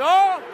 Non